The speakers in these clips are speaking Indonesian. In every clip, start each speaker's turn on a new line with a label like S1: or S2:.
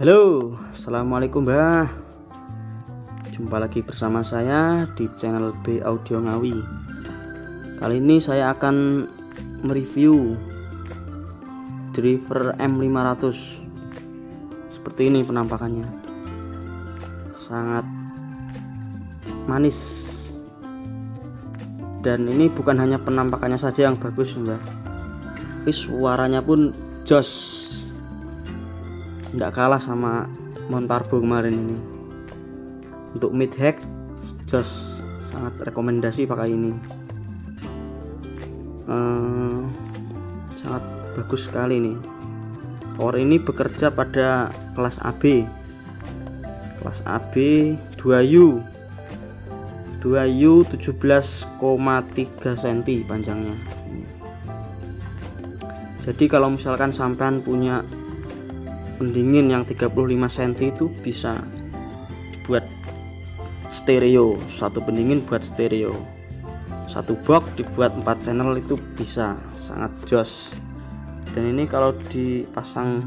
S1: Halo, assalamualaikum Mbah. Jumpa lagi bersama saya di channel B Audio Ngawi. Kali ini saya akan mereview driver M500. Seperti ini penampakannya. Sangat manis. Dan ini bukan hanya penampakannya saja yang bagus, Mbak. Tapi suaranya pun jos nggak kalah sama Montarbo kemarin ini. Untuk mid hack jos sangat rekomendasi pakai ini. Eh, sangat bagus sekali nih power ini bekerja pada kelas AB kelas AB 2U 2U 17,3 cm panjangnya. Jadi kalau misalkan sampean punya pendingin yang 35 cm itu bisa buat stereo. Satu pendingin buat stereo. Satu box dibuat 4 channel itu bisa. Sangat jos. Dan ini kalau dipasang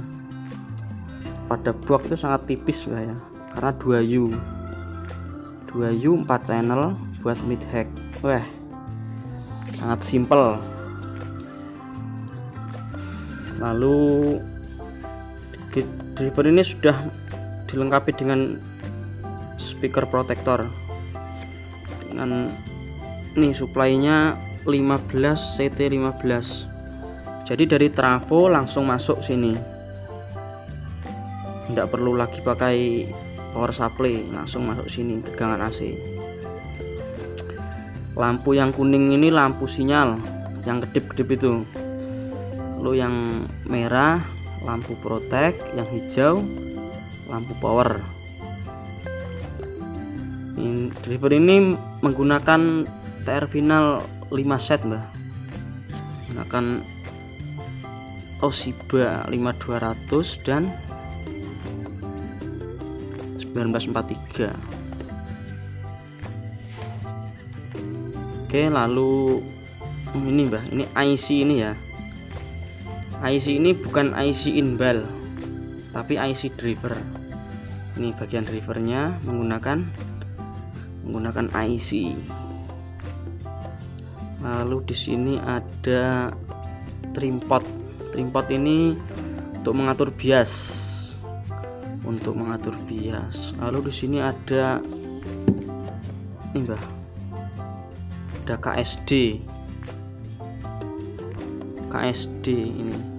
S1: pada box itu sangat tipis ya. Karena 2U 2U 4 channel buat mid hack. Wah sangat simple. Lalu driver ini sudah dilengkapi dengan speaker protector. Dengan nih suplainya 15 CT15 jadi dari trafo langsung masuk sini. Tidak perlu lagi pakai power supply langsung masuk sini tegangan AC lampu yang kuning ini lampu sinyal yang kedip-kedip itu. Lalu yang merah lampu protek yang hijau lampu power. Ini, driver ini menggunakan TR final 5 set mbak menggunakan Toshiba 5200 dan 1943 oke lalu ini mbak ini IC ini ya IC ini bukan IC inbal tapi IC driver. Ini bagian drivernya menggunakan menggunakan IC lalu di sini ada trimpot trimpot ini untuk mengatur bias untuk mengatur bias. Lalu di sini ada ini mbak ada KSD KSD ini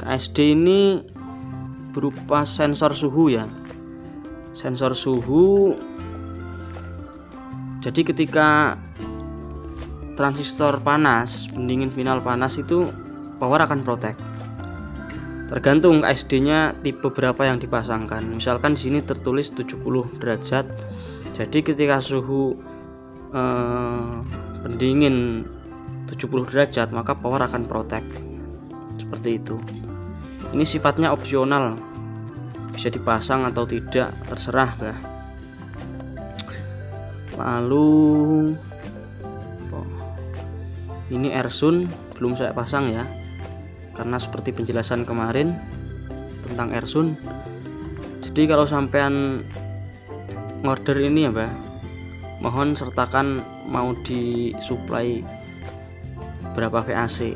S1: KSD ini berupa sensor suhu ya. Sensor suhu. Jadi ketika transistor panas pendingin final panas itu power akan protek. Tergantung KSD nya tipe berapa yang dipasangkan. Misalkan di sini tertulis 70 derajat. Jadi ketika suhu eh, pendingin 70 derajat maka power akan protek seperti itu. Ini sifatnya opsional. Bisa dipasang atau tidak terserah bah lalu ini Ersun belum saya pasang ya. Karena seperti penjelasan kemarin tentang Ersun. Jadi kalau sampean order ini ya bah mohon sertakan mau disuplai berapa VAC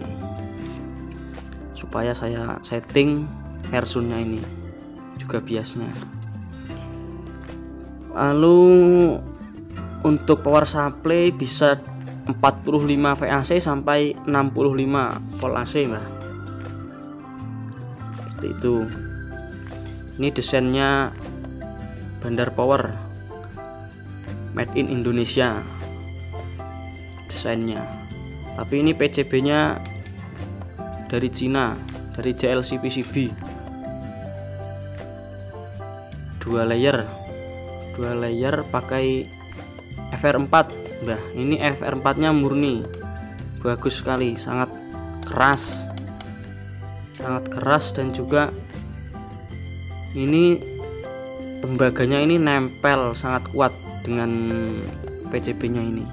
S1: supaya saya setting Ersunnya ini juga biasnya. Lalu untuk power supply bisa 45 VAC sampai 65 volt AC mbak seperti itu. Ini desainnya Bandar Power. Made in Indonesia. Desainnya. Tapi ini PCB nya dari Cina dari JLC PCB dua layer dua layer pakai FR4 nah ini FR4 nya murni. Bagus sekali sangat keras. Sangat keras dan juga ini tembaganya ini nempel sangat kuat dengan PCB nya ini.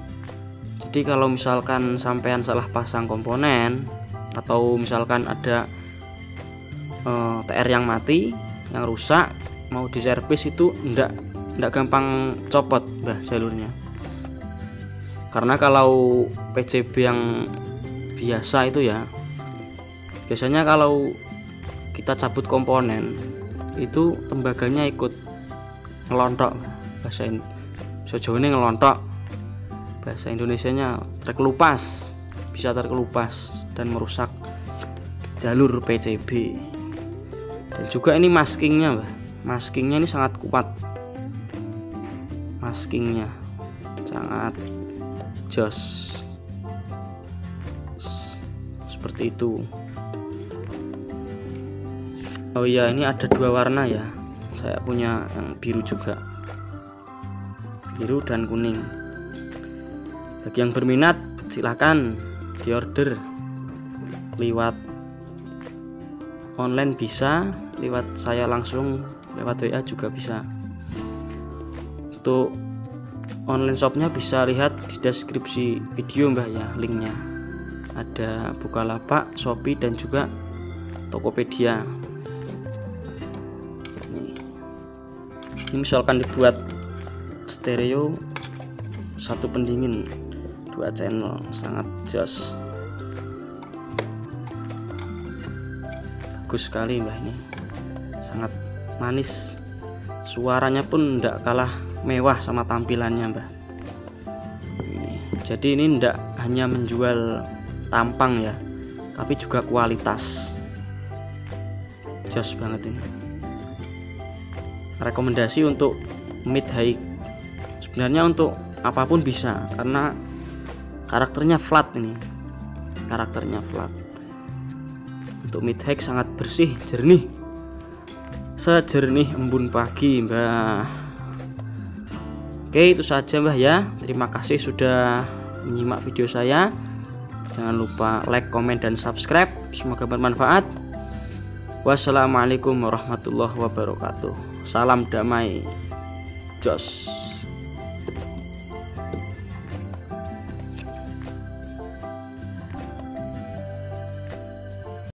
S1: Jadi kalau misalkan sampean salah pasang komponen atau misalkan ada uh, eh, TR yang mati yang rusak mau diservis itu ndak ndak gampang copot bah jalurnya. Karena kalau PCB yang biasa itu ya biasanya kalau kita cabut komponen itu tembaganya ikut ngelontok bahasa sejauh ini ngelontok bahasa Indonesia nya terkelupas bisa terkelupas dan merusak jalur PCB dan juga ini maskingnya maskingnya ini sangat kuat. Maskingnya sangat jos. Seperti itu. Oh iya ini ada dua warna ya. Saya punya yang biru juga. Biru dan kuning. Bagi yang berminat silahkan diorder lewat online bisa lewat saya langsung lewat WA juga bisa. Untuk online shopnya bisa lihat di deskripsi video mbak ya linknya. Ada Bukalapak, Shopee dan juga Tokopedia. Ini misalkan dibuat stereo satu pendingin dua channel sangat jos bagus sekali mbah ini. Sangat manis. Suaranya pun tidak kalah mewah sama tampilannya mbah. Jadi ini tidak hanya menjual tampang ya tapi juga kualitas. Jos banget ini. Rekomendasi untuk mid high. Sebenarnya untuk apa pun bisa karena karakternya flat ini. Karakternya flat untuk mid high sangat bersih jernih. Sejernih embun pagi mbah. Oke itu saja mbah ya. Terima kasih sudah menyimak video saya. Jangan lupa like comment dan subscribe. Semoga bermanfaat. Wassalamualaikum warahmatullahi wabarakatuh. Salam damai. Jos